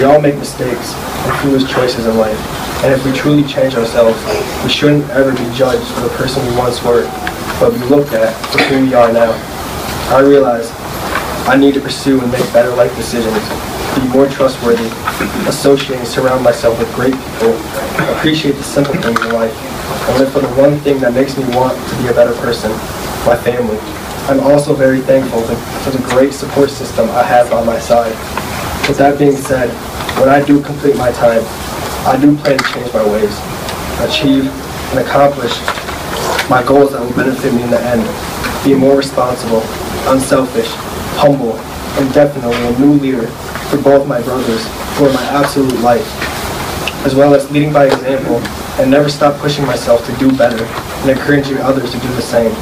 We all make mistakes and foolish choices in life, and if we truly change ourselves, we shouldn't ever be judged for the person we once were, but be looked at for who we are now. I realize I need to pursue and make better life decisions, be more trustworthy, associate and surround myself with great people, appreciate the simple things in life, and live for the one thing that makes me want to be a better person, my family. I'm also very thankful for the great support system I have on my side. With that being said, when I do complete my time, I do plan to change my ways, achieve and accomplish my goals that will benefit me in the end. Be more responsible, unselfish, humble, and definitely a new leader for both my brothers for my absolute life, as well as leading by example and never stop pushing myself to do better and encouraging others to do the same.